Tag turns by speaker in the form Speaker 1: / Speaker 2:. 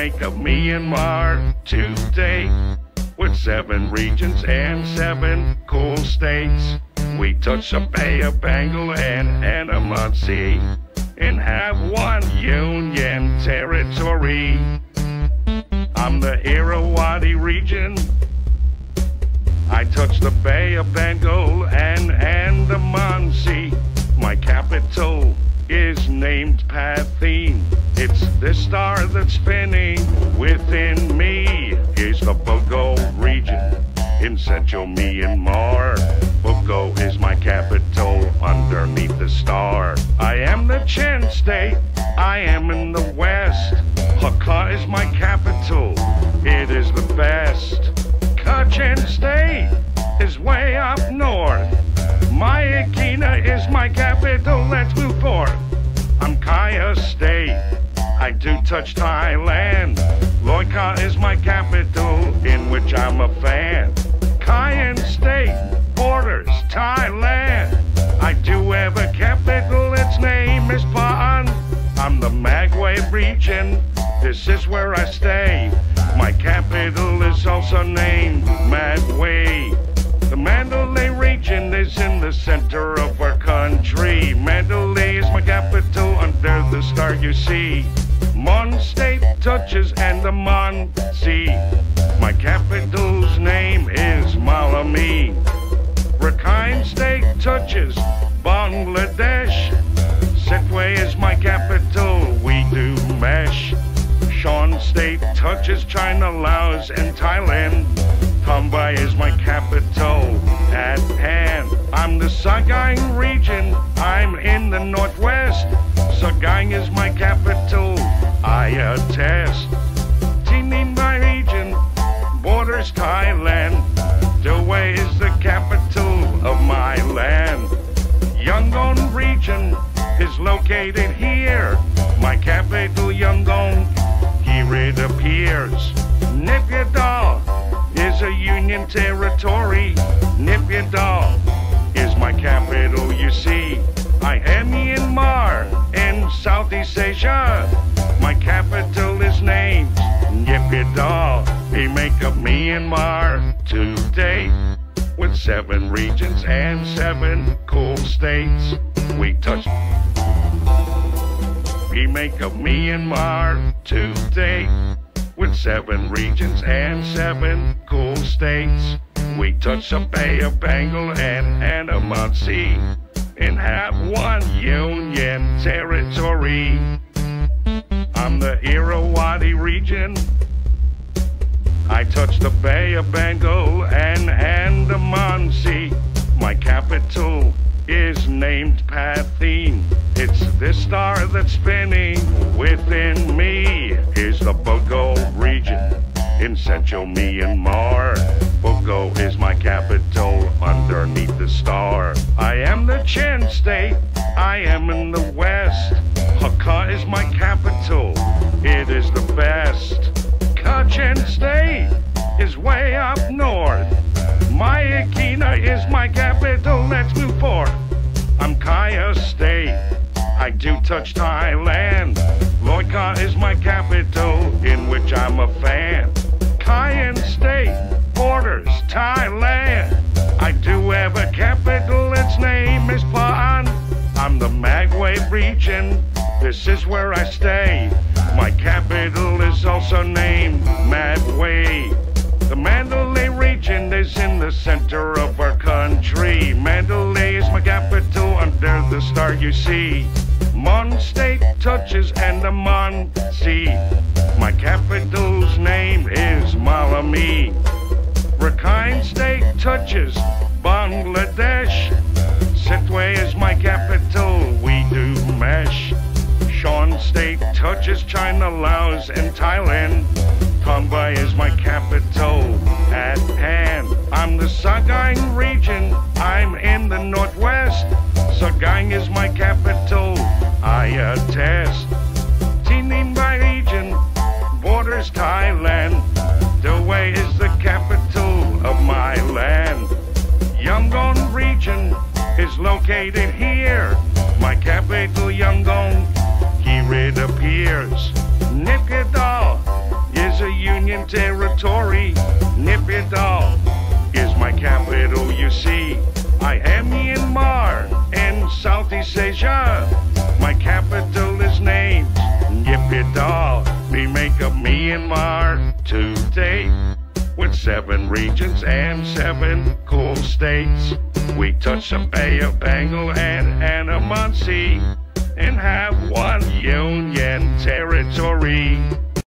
Speaker 1: make of Myanmar today. With seven regions and seven cool states. We touch the Bay of Bengal and Andaman Sea. And have one union territory. I'm the Irrawaddy region. I touch the Bay of Bengal star that's spinning within me. Is the Bago region in central Myanmar. Bago is my capital underneath the star. I am the Chin state. I am in the west. Hakha is my capital. It is the best. Kachin state is way up north. Myitkyina is my capital. Let's move forth. I'm Kaya State. I do touch Thailand. Loikaw is my capital, in which I'm a fan. Kayin State borders Thailand. I do have a capital, its name is Pa'an. I'm the Magway region, this is where I stay. My capital is also named Magway. The Mandalay region is in the center of our country. Mandalay is my capital under the star you see. Mon State touches Andaman Sea. My capital's name is Malami. Rakhine State touches Bangladesh. Sittwe is my capital, we do mesh. Shan State touches China, Laos, and Thailand. Mumbai is my capital at hand. I'm the Sagaing region, I'm in the northwest. Sagaing is my capital, I attest. Tinin, my region, borders Thailand. Dawei is the capital of my land. Yangon region is located here. My capital, Yangon, here it appears. Naypyidaw is a union territory. Naypyidaw today with seven regions and seven cool states. We touch. We make up Myanmar today with seven regions and seven cool states. We touch the Bay of Bengal and Andaman Sea and have one union territory. I'm the Irrawaddy region. I touch the Bay of Bengal and Andaman Sea. My capital is named Pathein. It's this star that's spinning within me. Is the Bago region in central Myanmar. Bago is my capital underneath the star. I am the Chin state. I am in the is my capital. Let's move forth. I'm Kaya State. I do touch Thailand. Loikaw is my capital, in which I'm a fan. Kayin State borders Thailand. I do have a capital. Its name is Pa'an. I'm the Magway region. This is where I stay. My capital is also named Magway. The Mandalay region is in the center of our country. Mandalay is my capital under the star you see. Mon State touches Andaman Sea. My capital's name is Malami. Rakhine State touches Bangladesh. Sittwe is my capital, State touches China, Laos, and Thailand. Mumbai is my capital at hand. I'm the Sagaing region, I'm in the northwest. Sagaing is my capital, I attest. Tinin by region, borders Thailand. Dawei is the capital of my land. Yangon region is located here. Territory. Naypyidaw is my capital, you see. I am Myanmar in Southeast Asia. My capital is named Naypyidaw. We make up Myanmar today with seven regions and seven cool states. We touch the Bay of Bengal and Andaman Sea and have one union territory.